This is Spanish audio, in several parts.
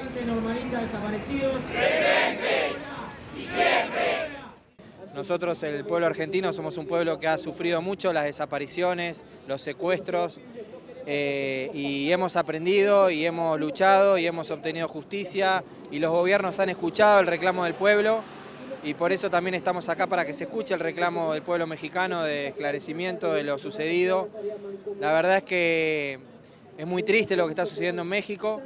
20 normalistas desaparecidos. Nosotros, el pueblo argentino, somos un pueblo que ha sufrido mucho las desapariciones, los secuestros, eh, y hemos aprendido y hemos luchado y hemos obtenido justicia y los gobiernos han escuchado el reclamo del pueblo y por eso también estamos acá para que se escuche el reclamo del pueblo mexicano de esclarecimiento de lo sucedido. La verdad es que es muy triste lo que está sucediendo en México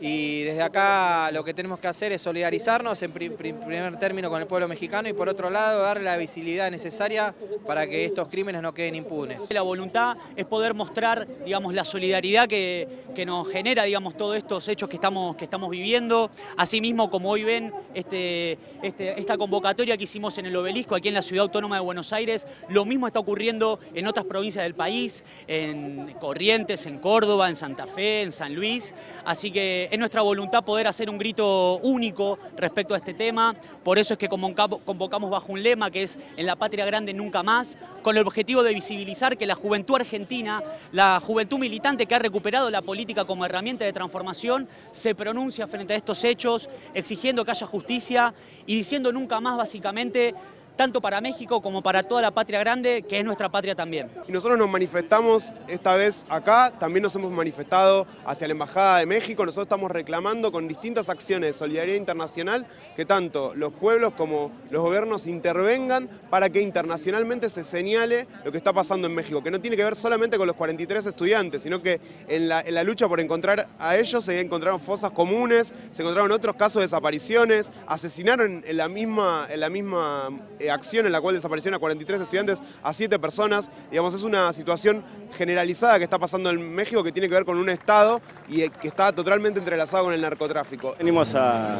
y desde acá lo que tenemos que hacer es solidarizarnos en primer término con el pueblo mexicano y por otro lado darle la visibilidad necesaria para que estos crímenes no queden impunes. La voluntad es poder mostrar digamos, la solidaridad que, que nos genera digamos, todos estos hechos que estamos, que estamos viviendo. Asimismo, como hoy ven, este, este, esta convocatoria que hicimos en el obelisco aquí en la Ciudad Autónoma de Buenos Aires, lo mismo está ocurriendo en otras provincias del país, en Corrientes, en Córdoba, en Santa Fe, en San Luis. Así que es nuestra voluntad poder hacer un grito único respecto a este tema, por eso es que convocamos bajo un lema que es En la patria grande nunca más, con el objetivo de visibilizar que la juventud argentina, la juventud militante que ha recuperado la política como herramienta de transformación, se pronuncia frente a estos hechos, exigiendo que haya justicia y diciendo nunca más básicamente tanto para México como para toda la patria grande, que es nuestra patria también. Y nosotros nos manifestamos esta vez acá, también nos hemos manifestado hacia la Embajada de México, nosotros estamos reclamando con distintas acciones de solidaridad internacional que tanto los pueblos como los gobiernos intervengan para que internacionalmente se señale lo que está pasando en México, que no tiene que ver solamente con los 43 estudiantes, sino que en la, lucha por encontrar a ellos se encontraron fosas comunes, se encontraron otros casos de desapariciones, asesinaron en la misma, en la misma acción en la cual desaparecieron a 43 estudiantes, a 7 personas. Digamos, es una situación generalizada que está pasando en México que tiene que ver con un Estado y que está totalmente entrelazado con el narcotráfico. Venimos a,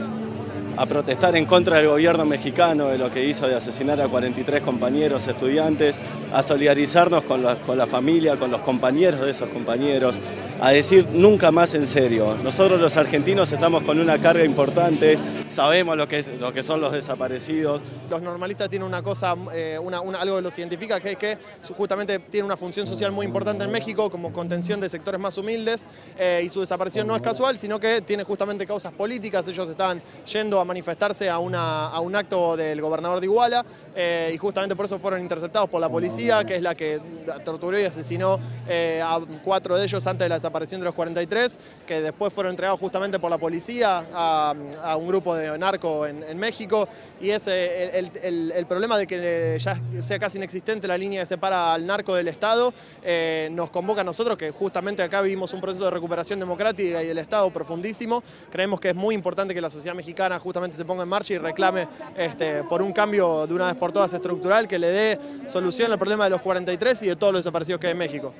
protestar en contra del gobierno mexicano de lo que hizo de asesinar a 43 compañeros estudiantes, a solidarizarnos con con la familia, con los compañeros de esos compañeros, a decir nunca más en serio. Nosotros los argentinos estamos con una carga importante, sabemos lo que, es, lo que son los desaparecidos. Los normalistas tienen una cosa, eh, una, algo que los identifica, que es que justamente tiene una función social muy importante en México como contención de sectores más humildes eh, y su desaparición no es casual, sino que tiene justamente causas políticas. Ellos estaban yendo a manifestarse a, una, a un acto del gobernador de Iguala eh, y justamente por eso fueron interceptados por la policía, que es la que torturó y asesinó a cuatro de ellos antes de la desaparición de los 43, que después fueron entregados justamente por la policía a, un grupo de narco en, México y es el, el, problema de que ya sea casi inexistente la línea que separa al narco del Estado, eh, nos convoca a nosotros, que justamente acá vivimos un proceso de recuperación democrática y del Estado profundísimo, creemos que es muy importante que la sociedad mexicana justamente se ponga en marcha y reclame este, por un cambio de una vez por todas estructural que le dé solución al problema de los 43 y de todos los desaparecidos que hay en México.